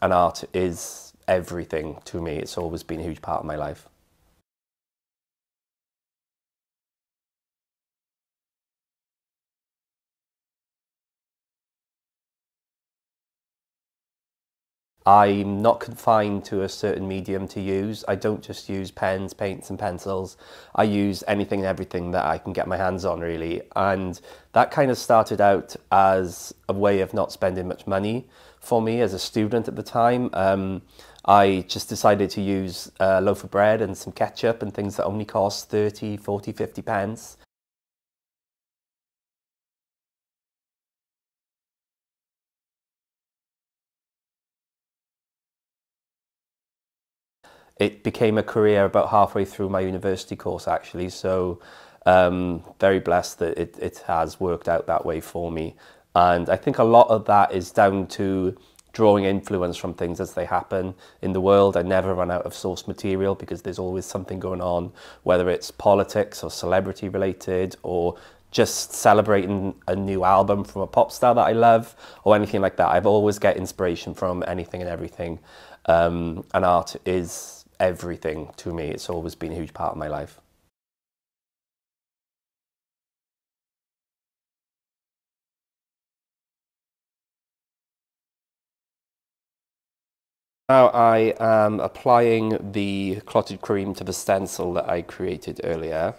and art is everything to me. It's always been a huge part of my life. I'm not confined to a certain medium to use. I don't just use pens, paints and pencils. I use anything and everything that I can get my hands on really. And that kind of started out as a way of not spending much money for me as a student at the time. Um, I just decided to use a loaf of bread and some ketchup and things that only cost 30, 40, 50 pence. It became a career about halfway through my university course actually so um, very blessed that it, it has worked out that way for me and I think a lot of that is down to drawing influence from things as they happen in the world. I never run out of source material because there's always something going on, whether it's politics or celebrity related or just celebrating a new album from a pop star that I love or anything like that. I've always get inspiration from anything and everything. Um, and art is everything to me. It's always been a huge part of my life. Now I am applying the clotted cream to the stencil that I created earlier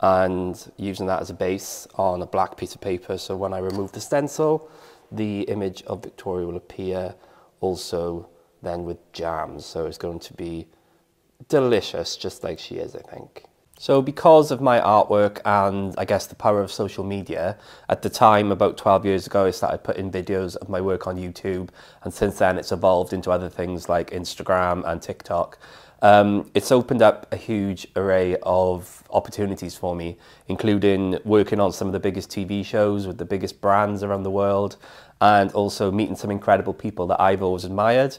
and using that as a base on a black piece of paper. So when I remove the stencil, the image of Victoria will appear also then with jams. So it's going to be delicious, just like she is, I think. So because of my artwork and I guess the power of social media, at the time, about 12 years ago, I started putting videos of my work on YouTube. And since then, it's evolved into other things like Instagram and TikTok. Um, it's opened up a huge array of opportunities for me, including working on some of the biggest TV shows with the biggest brands around the world, and also meeting some incredible people that I've always admired.